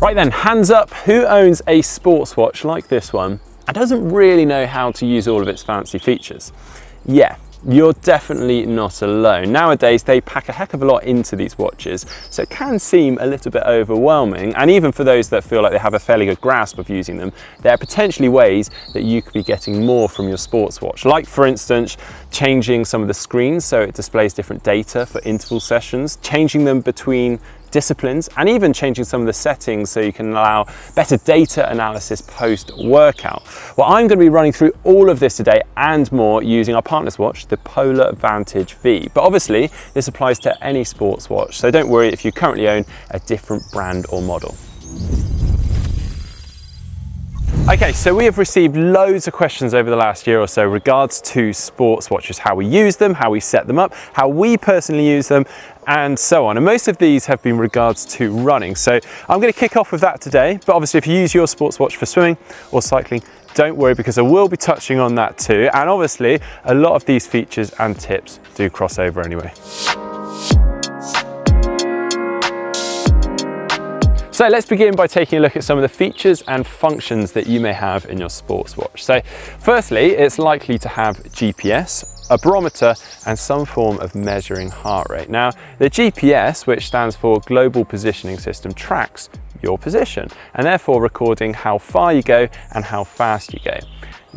Right then, hands up, who owns a sports watch like this one and doesn't really know how to use all of its fancy features? Yeah, you're definitely not alone. Nowadays, they pack a heck of a lot into these watches, so it can seem a little bit overwhelming. And even for those that feel like they have a fairly good grasp of using them, there are potentially ways that you could be getting more from your sports watch. Like for instance, changing some of the screens so it displays different data for interval sessions, changing them between disciplines and even changing some of the settings so you can allow better data analysis post workout. Well, I'm going to be running through all of this today and more using our partner's watch, the Polar Vantage V. But obviously this applies to any sports watch, so don't worry if you currently own a different brand or model. Okay, so we have received loads of questions over the last year or so regards to sports watches, how we use them, how we set them up, how we personally use them, and so on. And most of these have been regards to running. So I'm gonna kick off with that today, but obviously if you use your sports watch for swimming or cycling, don't worry because I will be touching on that too. And obviously a lot of these features and tips do cross over anyway. So let's begin by taking a look at some of the features and functions that you may have in your sports watch. So firstly, it's likely to have GPS, a barometer and some form of measuring heart rate. Now, the GPS, which stands for Global Positioning System, tracks your position and therefore recording how far you go and how fast you go.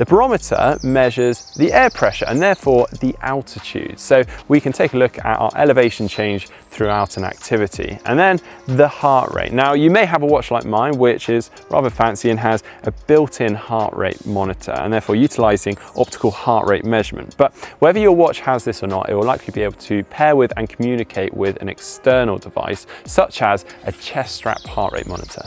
The barometer measures the air pressure and therefore the altitude. So we can take a look at our elevation change throughout an activity. And then the heart rate. Now you may have a watch like mine, which is rather fancy and has a built-in heart rate monitor and therefore utilizing optical heart rate measurement. But whether your watch has this or not, it will likely be able to pair with and communicate with an external device, such as a chest strap heart rate monitor.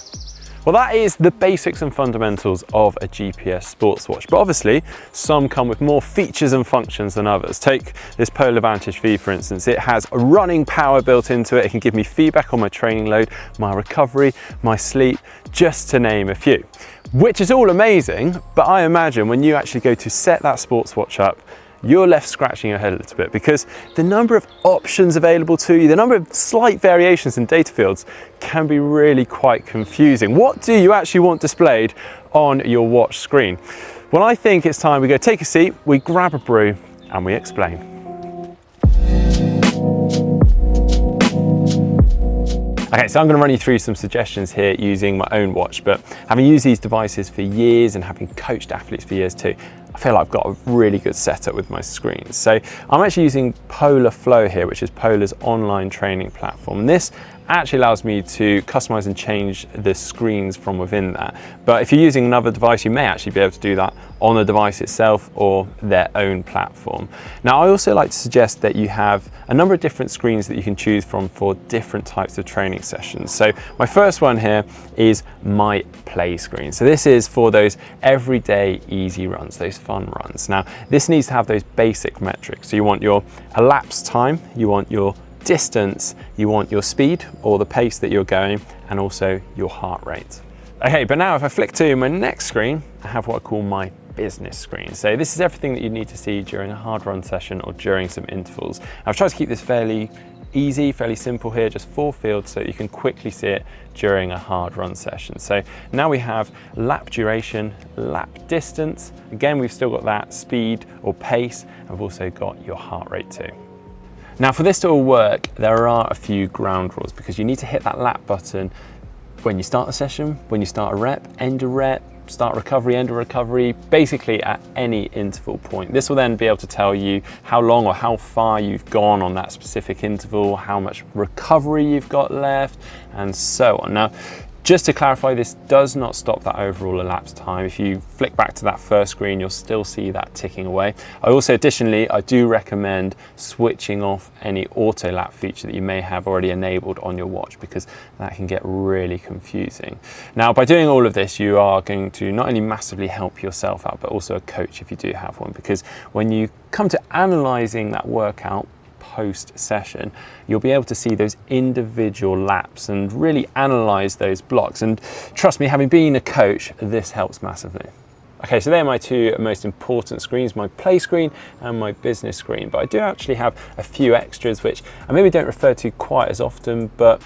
Well, that is the basics and fundamentals of a GPS sports watch, but obviously some come with more features and functions than others. Take this Polar Vantage V, for instance. It has a running power built into it. It can give me feedback on my training load, my recovery, my sleep, just to name a few, which is all amazing. But I imagine when you actually go to set that sports watch up, you're left scratching your head a little bit because the number of options available to you, the number of slight variations in data fields can be really quite confusing. What do you actually want displayed on your watch screen? Well, I think it's time we go take a seat, we grab a brew and we explain. Okay, so I'm going to run you through some suggestions here using my own watch, but having used these devices for years and having coached athletes for years too, I feel like I've got a really good setup with my screens. So I'm actually using Polar Flow here, which is Polar's online training platform. This actually allows me to customize and change the screens from within that. But if you're using another device, you may actually be able to do that on the device itself or their own platform. Now, I also like to suggest that you have a number of different screens that you can choose from for different types of training sessions. So my first one here is my play screen. So this is for those everyday easy runs, those fun runs. Now, this needs to have those basic metrics. So you want your elapsed time, you want your distance, you want your speed or the pace that you're going and also your heart rate. Okay, but now if I flick to my next screen, I have what I call my business screen. So this is everything that you need to see during a hard run session or during some intervals. I've tried to keep this fairly easy, fairly simple here, just four fields so you can quickly see it during a hard run session. So now we have lap duration, lap distance. Again, we've still got that speed or pace. I've also got your heart rate too. Now for this to all work, there are a few ground rules because you need to hit that lap button when you start a session, when you start a rep, end a rep, start recovery, end a recovery, basically at any interval point. This will then be able to tell you how long or how far you've gone on that specific interval, how much recovery you've got left, and so on. Now, just to clarify, this does not stop that overall elapsed time. If you flick back to that first screen, you'll still see that ticking away. I also, additionally, I do recommend switching off any auto lap feature that you may have already enabled on your watch because that can get really confusing. Now, by doing all of this, you are going to not only massively help yourself out, but also a coach if you do have one, because when you come to analyzing that workout, post session, you'll be able to see those individual laps and really analyze those blocks. And trust me, having been a coach, this helps massively. Okay, so they're my two most important screens, my play screen and my business screen. But I do actually have a few extras which I maybe don't refer to quite as often, but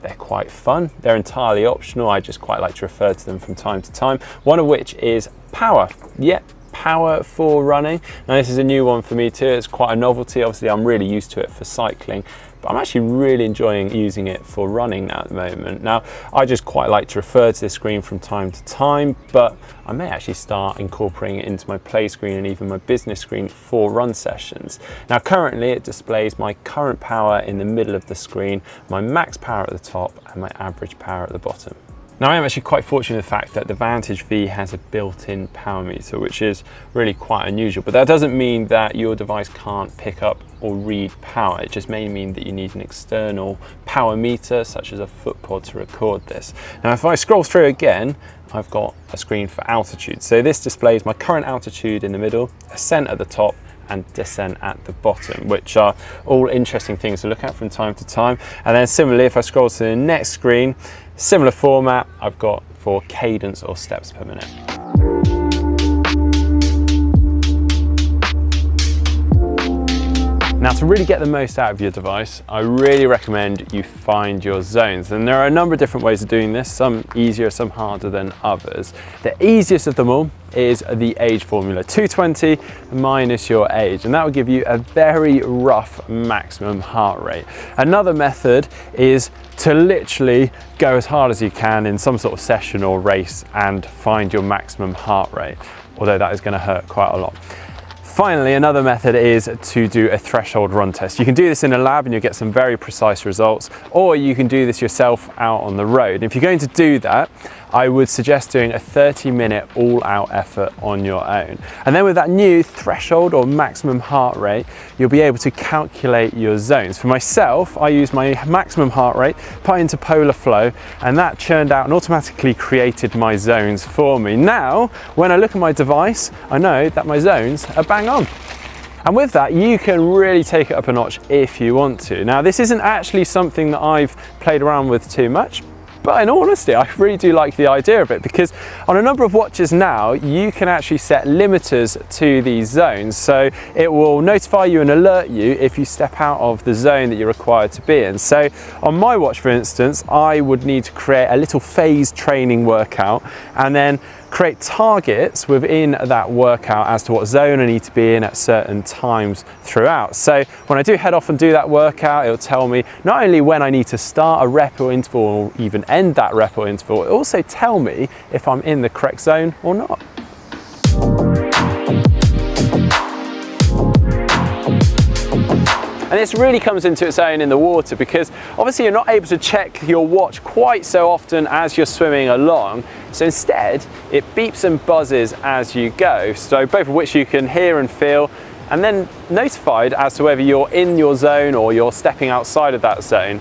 they're quite fun. They're entirely optional. I just quite like to refer to them from time to time. One of which is power. Yep, power for running. Now this is a new one for me too. It's quite a novelty. Obviously I'm really used to it for cycling, but I'm actually really enjoying using it for running at the moment. Now I just quite like to refer to this screen from time to time, but I may actually start incorporating it into my play screen and even my business screen for run sessions. Now currently it displays my current power in the middle of the screen, my max power at the top and my average power at the bottom. Now I am actually quite fortunate in the fact that the Vantage V has a built-in power meter, which is really quite unusual. But that doesn't mean that your device can't pick up or read power. It just may mean that you need an external power meter, such as a footpod to record this. Now if I scroll through again, I've got a screen for altitude. So this displays my current altitude in the middle, ascent at the top, and descent at the bottom, which are all interesting things to look at from time to time. And then similarly, if I scroll to the next screen, similar format I've got for cadence or steps per minute. Now to really get the most out of your device, I really recommend you find your zones. And there are a number of different ways of doing this, some easier, some harder than others. The easiest of them all is the age formula, 220 minus your age, and that will give you a very rough maximum heart rate. Another method is to literally go as hard as you can in some sort of session or race and find your maximum heart rate, although that is gonna hurt quite a lot. Finally, another method is to do a threshold run test. You can do this in a lab and you'll get some very precise results, or you can do this yourself out on the road. If you're going to do that, I would suggest doing a 30 minute all out effort on your own. And then with that new threshold or maximum heart rate, you'll be able to calculate your zones. For myself, I use my maximum heart rate, put into Polar Flow, and that churned out and automatically created my zones for me. Now, when I look at my device, I know that my zones are bang on. And with that, you can really take it up a notch if you want to. Now, this isn't actually something that I've played around with too much, but in all honesty, I really do like the idea of it because on a number of watches now, you can actually set limiters to these zones. So it will notify you and alert you if you step out of the zone that you're required to be in. So on my watch, for instance, I would need to create a little phase training workout and then create targets within that workout as to what zone I need to be in at certain times throughout. So when I do head off and do that workout, it'll tell me not only when I need to start a rep or interval or even end that rep or interval, it'll also tell me if I'm in the correct zone or not. And this really comes into its own in the water because obviously you're not able to check your watch quite so often as you're swimming along. So instead, it beeps and buzzes as you go. So both of which you can hear and feel and then notified as to whether you're in your zone or you're stepping outside of that zone.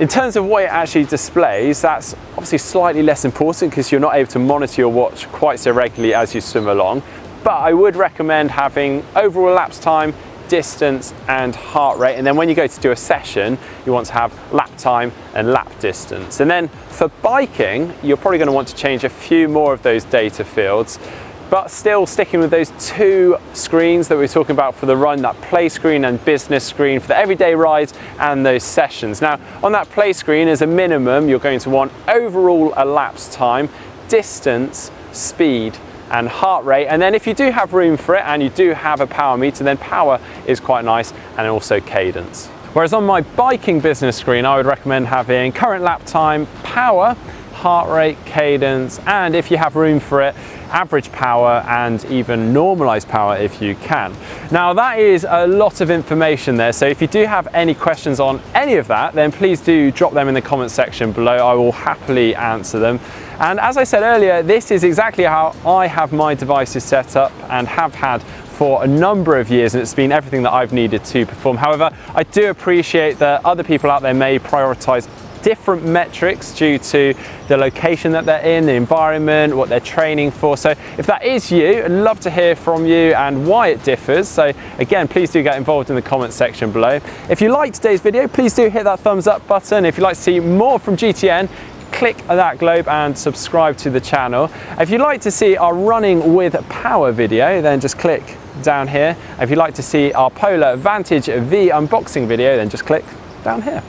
In terms of what it actually displays, that's obviously slightly less important because you're not able to monitor your watch quite so regularly as you swim along. But I would recommend having overall elapsed time distance and heart rate. And then when you go to do a session, you want to have lap time and lap distance. And then for biking, you're probably going to want to change a few more of those data fields but still sticking with those two screens that we are talking about for the run, that play screen and business screen for the everyday rides and those sessions. Now, on that play screen, as a minimum, you're going to want overall elapsed time, distance, speed, and heart rate. And then if you do have room for it and you do have a power meter, then power is quite nice and also cadence. Whereas on my biking business screen, I would recommend having current lap time, power, heart rate, cadence, and if you have room for it, average power and even normalized power if you can. Now that is a lot of information there, so if you do have any questions on any of that, then please do drop them in the comment section below. I will happily answer them. And as I said earlier, this is exactly how I have my devices set up and have had for a number of years and it's been everything that I've needed to perform. However, I do appreciate that other people out there may prioritize different metrics due to the location that they're in, the environment, what they're training for. So if that is you, I'd love to hear from you and why it differs. So again, please do get involved in the comment section below. If you liked today's video, please do hit that thumbs up button. If you'd like to see more from GTN, click that globe and subscribe to the channel. If you'd like to see our running with power video, then just click down here. If you'd like to see our Polar Vantage V unboxing video, then just click down here.